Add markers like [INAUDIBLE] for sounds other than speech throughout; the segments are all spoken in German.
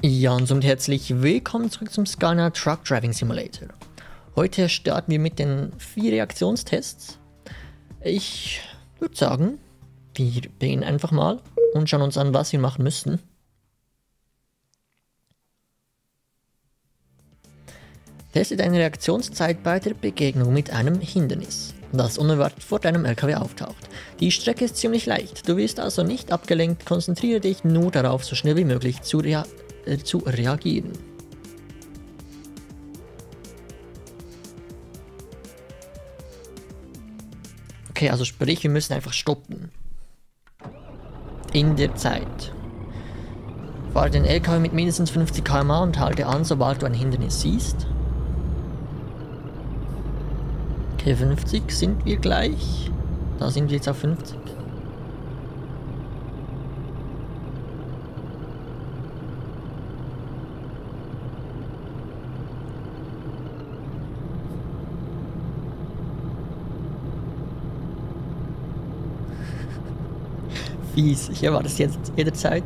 Ja, und somit herzlich willkommen zurück zum Scania Truck Driving Simulator. Heute starten wir mit den vier Reaktionstests. Ich würde sagen, wir beginnen einfach mal und schauen uns an, was wir machen müssen. Teste deine Reaktionszeit bei der Begegnung mit einem Hindernis, das unerwartet vor deinem LKW auftaucht. Die Strecke ist ziemlich leicht, du wirst also nicht abgelenkt, konzentriere dich nur darauf, so schnell wie möglich zu reagieren äh, zu reagieren. Okay, also sprich, wir müssen einfach stoppen. In der Zeit. Fahre den LKW mit mindestens 50 km und halte an, sobald du ein Hindernis siehst. Okay, 50 sind wir gleich. Da sind wir jetzt auf 50. fies. Ich erwarte es jetzt jederzeit.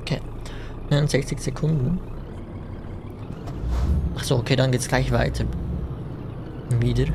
Okay. 69 Sekunden. Achso, okay, dann geht's gleich weiter. Wieder.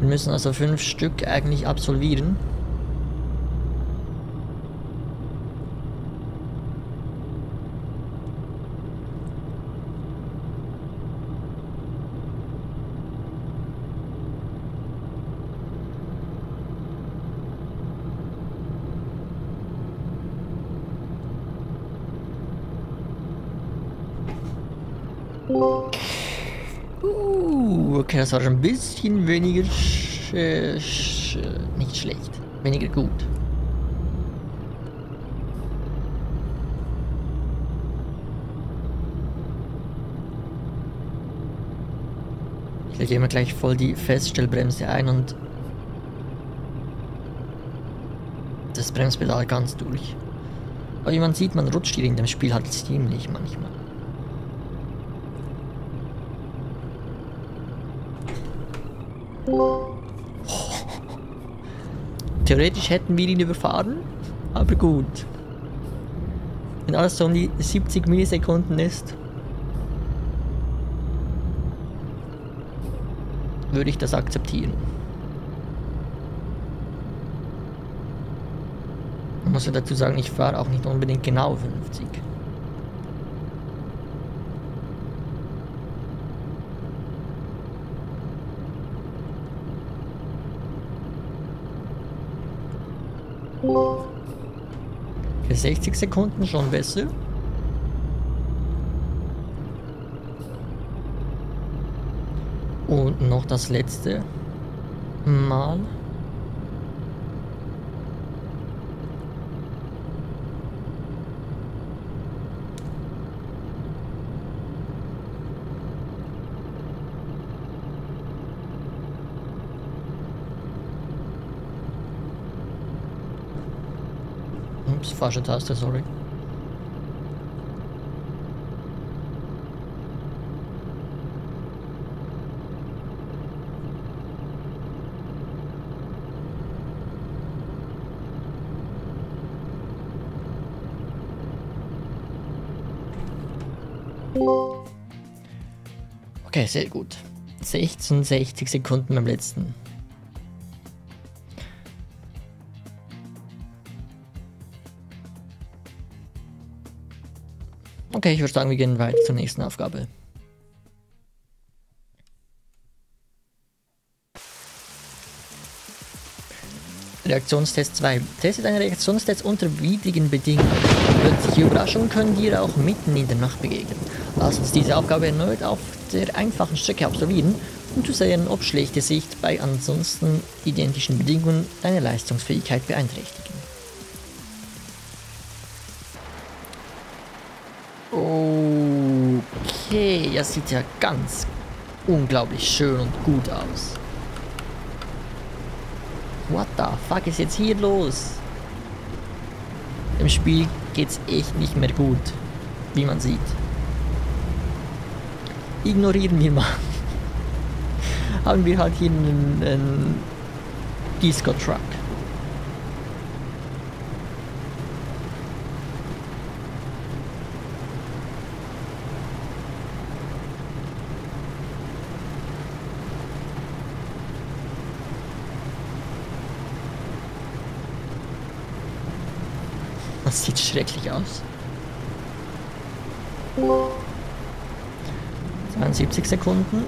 Wir müssen also fünf Stück eigentlich absolvieren. Uh, okay, das war schon ein bisschen weniger sch sch nicht schlecht, weniger gut. Ich lege immer gleich voll die Feststellbremse ein und das Bremspedal ganz durch. Aber wie man sieht, man rutscht hier in dem Spiel halt ziemlich manchmal. Theoretisch hätten wir ihn überfahren, aber gut. Wenn alles so um die 70 Millisekunden ist, würde ich das akzeptieren. Ich muss ja dazu sagen, ich fahre auch nicht unbedingt genau 50. Für 60 Sekunden schon besser. Und noch das letzte Mal. Ups, falsche Taste, sorry. Okay, sehr gut. 16, 60 Sekunden beim letzten. Okay, ich würde sagen, wir gehen weiter zur nächsten Aufgabe. Reaktionstest 2. Teste deine Reaktionstests unter widrigen Bedingungen. Plötzliche Überraschungen können dir auch mitten in der Nacht begegnen. Lass uns diese Aufgabe erneut auf der einfachen Strecke absolvieren, um zu sehen, ob schlechte Sicht bei ansonsten identischen Bedingungen deine Leistungsfähigkeit beeinträchtigen. Okay, das sieht ja ganz unglaublich schön und gut aus. What the fuck ist jetzt hier los? Im Spiel geht's echt nicht mehr gut, wie man sieht. Ignorieren wir mal. [LAUGHS] Haben wir halt hier einen, einen Disco Das sieht schrecklich aus. 72 Sekunden.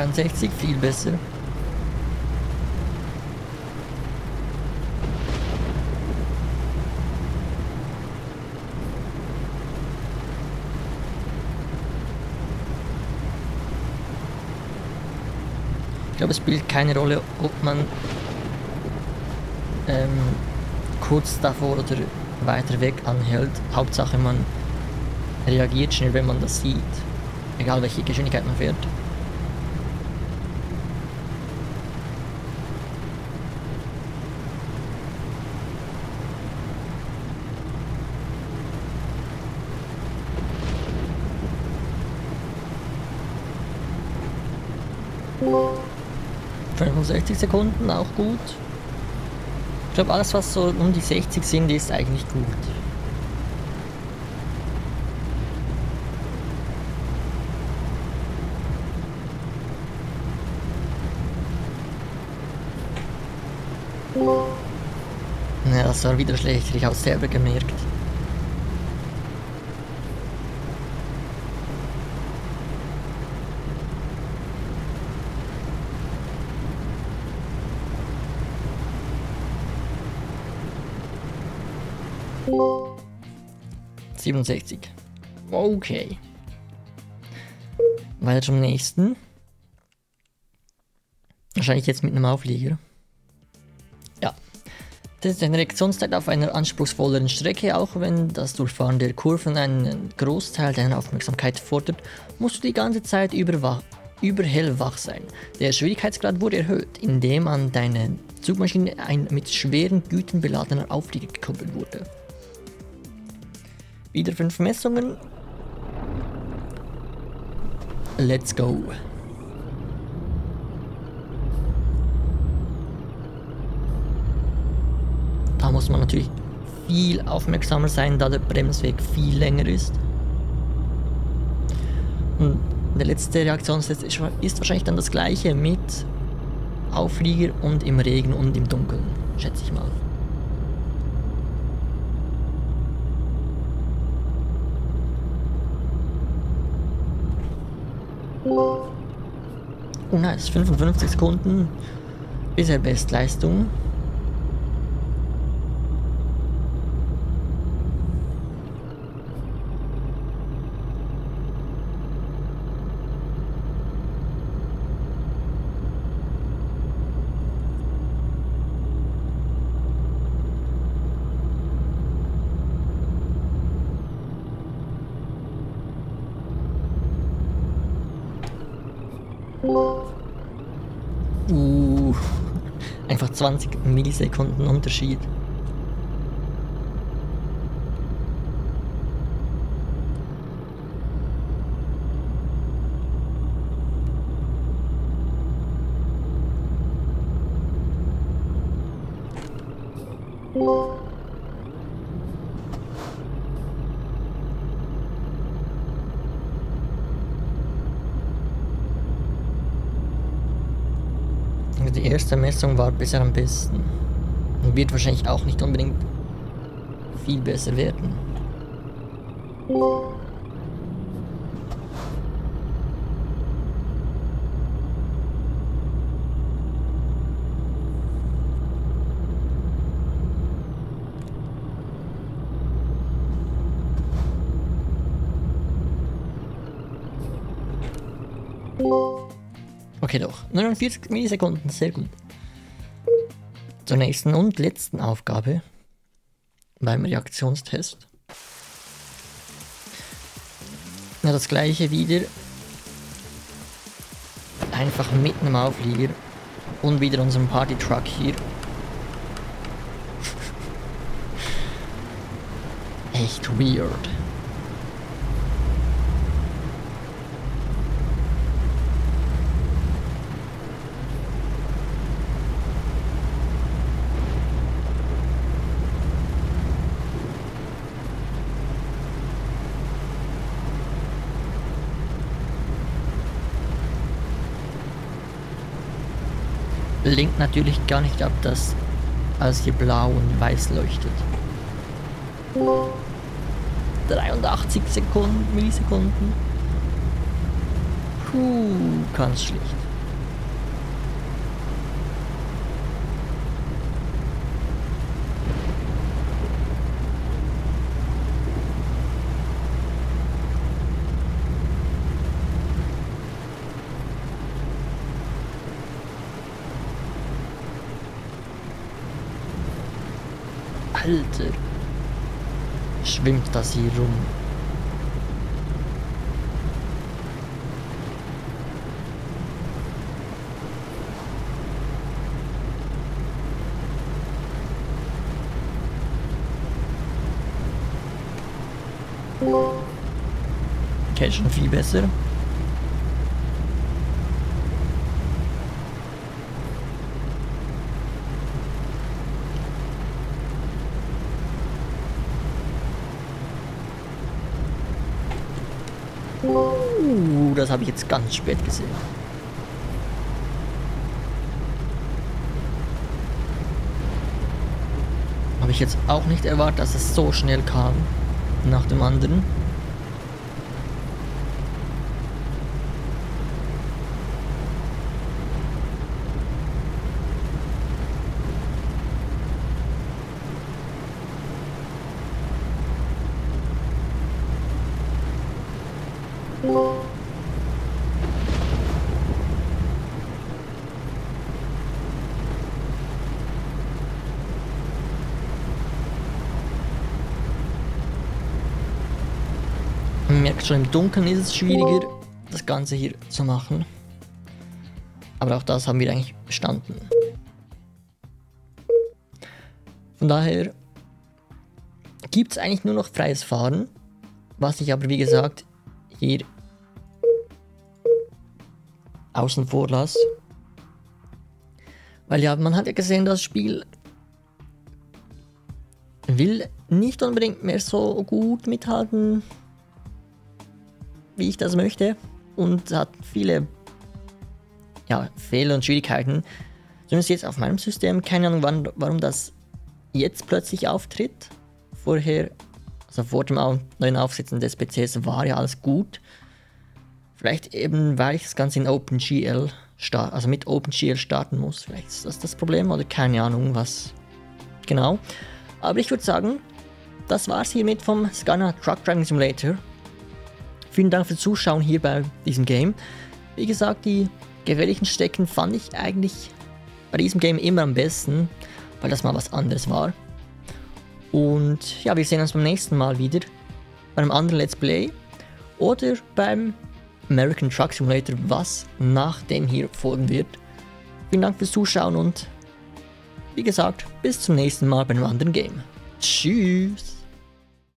Dreiundsechzig, viel besser. Ich glaube, es spielt keine Rolle, ob man ähm, kurz davor oder weiter weg anhält. Hauptsache man reagiert schnell, wenn man das sieht. Egal welche Geschwindigkeit man fährt. Fünfundsechzig Sekunden, auch gut. Ich glaube, alles was so um die 60 sind, ist eigentlich gut. Ja, das war wieder schlecht, ich habe es selber gemerkt. Siebenundsechzig. Okay. Weiter zum nächsten. Wahrscheinlich jetzt mit einem Auflieger. Das ist eine Reaktionszeit auf einer anspruchsvolleren Strecke, auch wenn das Durchfahren der Kurven einen Großteil deiner Aufmerksamkeit fordert, musst du die ganze Zeit über, über hellwach sein. Der Schwierigkeitsgrad wurde erhöht, indem an deine Zugmaschine ein mit schweren Gütern beladener Auflieger gekoppelt wurde. Wieder fünf Messungen. Let's go. Da muss man natürlich viel aufmerksamer sein, da der Bremsweg viel länger ist. Und der letzte Reaktionstest ist wahrscheinlich dann das gleiche mit Auflieger und im Regen und im Dunkeln, schätze ich mal. Oh nice, 55 Sekunden. Bisher Bestleistung. Uh, einfach 20 Millisekunden Unterschied. Die erste Messung war bisher am besten. Und wird wahrscheinlich auch nicht unbedingt viel besser werden. Okay, doch. 49 Millisekunden, sehr gut. Zur nächsten und letzten Aufgabe beim Reaktionstest. Ja, das gleiche wieder. Einfach mitten im Auflieger und wieder unseren Party-Truck hier. [LAUGHS] Echt weird. Lenkt natürlich gar nicht ab, dass alles hier blau und weiß leuchtet. 83 Sekunden, Millisekunden. Puh, ganz schlicht. Alter. Schwimmt das hier rum? Okay, schon viel besser. Uh, das habe ich jetzt ganz spät gesehen. Habe ich jetzt auch nicht erwartet, dass es so schnell kam. Nach dem anderen. Man merkt schon, im Dunkeln ist es schwieriger, das Ganze hier zu machen. Aber auch das haben wir eigentlich bestanden. Von daher gibt es eigentlich nur noch freies Fahren, was ich aber wie gesagt hier außen vor lasse. Weil ja, man hat ja gesehen, das Spiel will nicht unbedingt mehr so gut mithalten, wie ich das möchte. Und hat viele ja, Fehler und Schwierigkeiten. Zumindest jetzt auf meinem System. Keine Ahnung, wann, warum das jetzt plötzlich auftritt. Vorher, also vor dem neuen Aufsetzen des PCs war ja alles gut. Vielleicht eben, weil ich das Ganze in OpenGL, also mit OpenGL starten muss. Vielleicht ist das das Problem oder keine Ahnung, was genau. Aber ich würde sagen, das war's hiermit vom Scanner Truck Driving Simulator. Vielen Dank fürs Zuschauen hier bei diesem Game. Wie gesagt, die gefährlichen Stecken fand ich eigentlich bei diesem Game immer am besten, weil das mal was anderes war. Und ja, wir sehen uns beim nächsten Mal wieder bei einem anderen Let's Play oder beim American Truck Simulator, was nach dem hier folgen wird. Vielen Dank fürs Zuschauen und wie gesagt, bis zum nächsten Mal bei einem anderen Game. Tschüss!